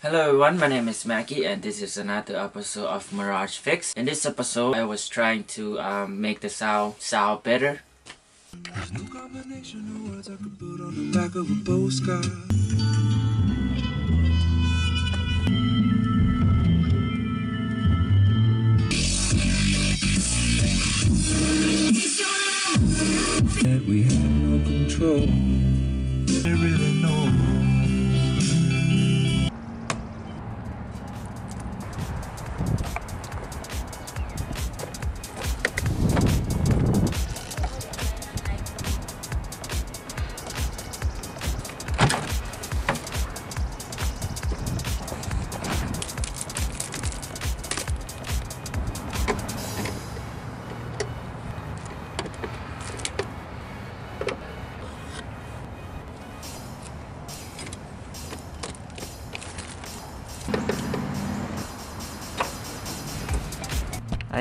Hello everyone, my name is Mackie and this is another episode of Mirage Fix. In this episode, I was trying to um, make the sound sound better. We have no control.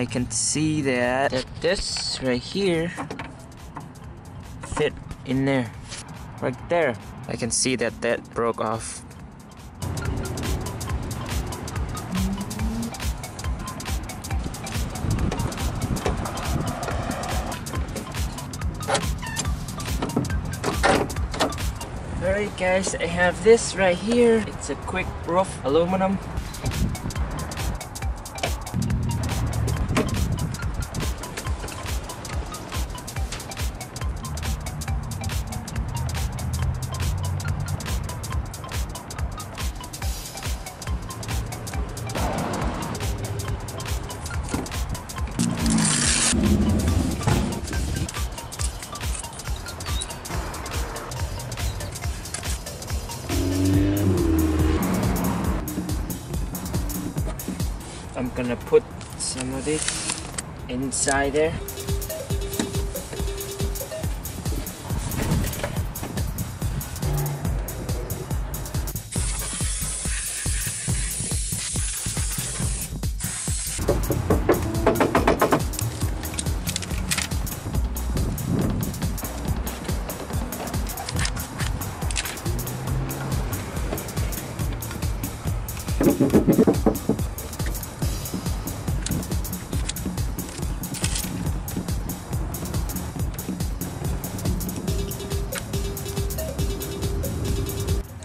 I can see that, that this right here fit in there. Right there. I can see that that broke off. Alright guys, I have this right here. It's a quick roof aluminum I'm gonna put some of this inside there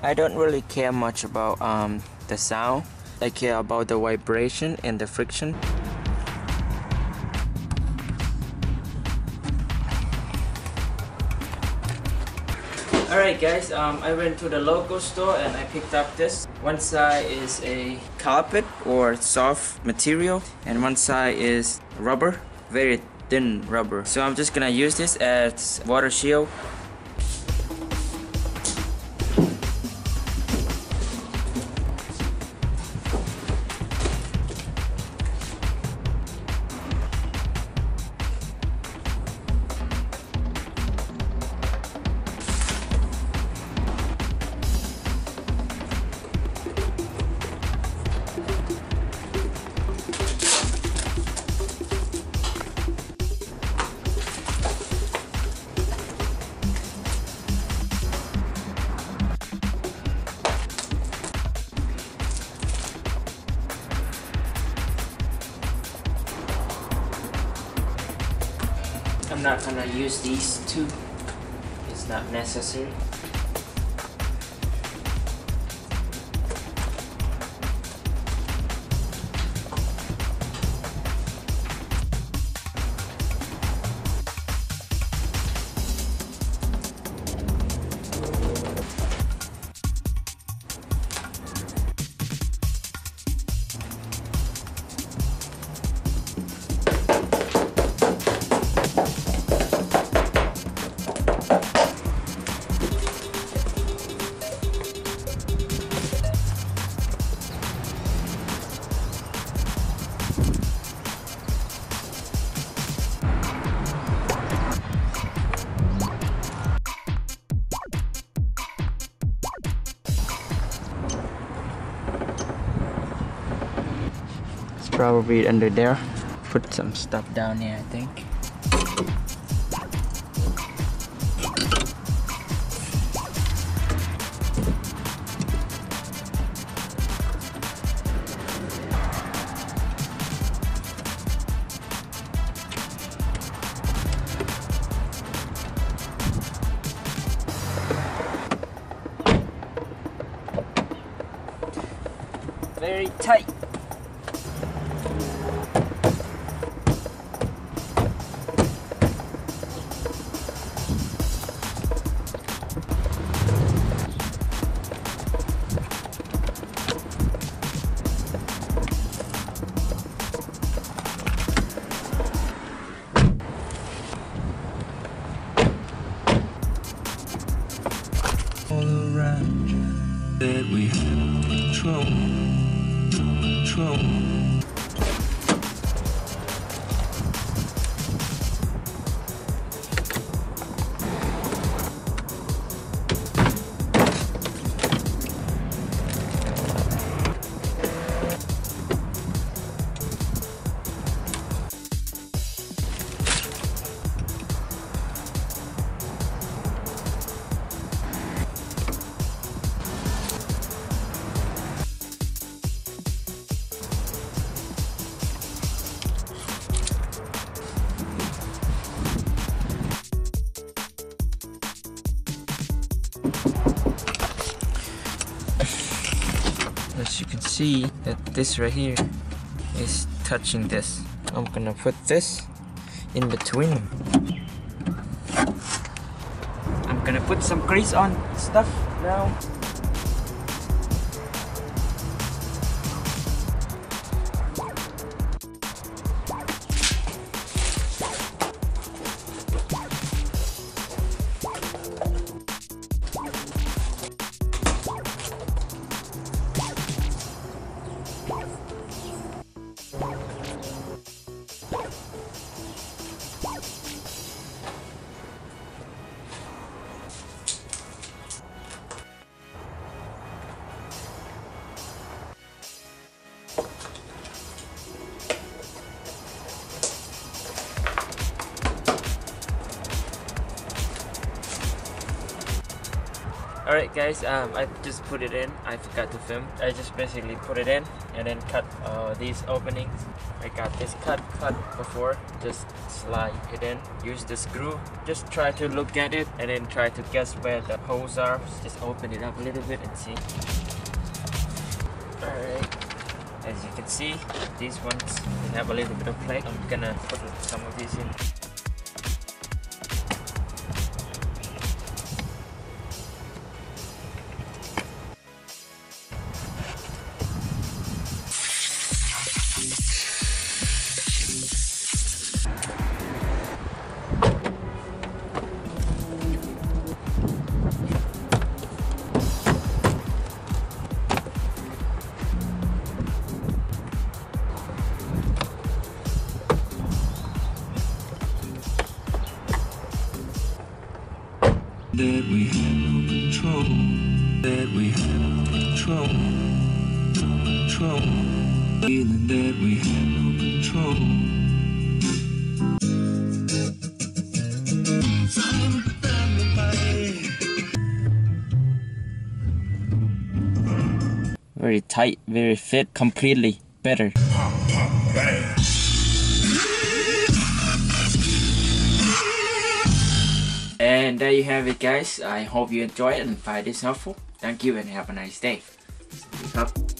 I don't really care much about um, the sound. I care about the vibration and the friction. Alright guys, um, I went to the local store and I picked up this. One side is a carpet or soft material and one side is rubber, very thin rubber. So I'm just gonna use this as water shield not gonna use these two. It's not necessary. It's probably under there. Put some stuff down here, I think. very tight. That we have control, control. As you can see that this right here is touching this. I'm gonna put this in between them. I'm gonna put some grease on stuff now. Alright guys, um, I just put it in. I forgot to film. I just basically put it in and then cut uh, these openings. I got this cut cut before. Just slide it in. Use the screw. Just try to look at it and then try to guess where the holes are. Just open it up a little bit and see. Alright. As you can see, these ones have a little bit of play. I'm gonna put some of these in. Control, control. Feeling that we have no control. Very tight, very fit, completely better. And there you have it guys. I hope you enjoyed and find this helpful. Thank you and have a nice day. した。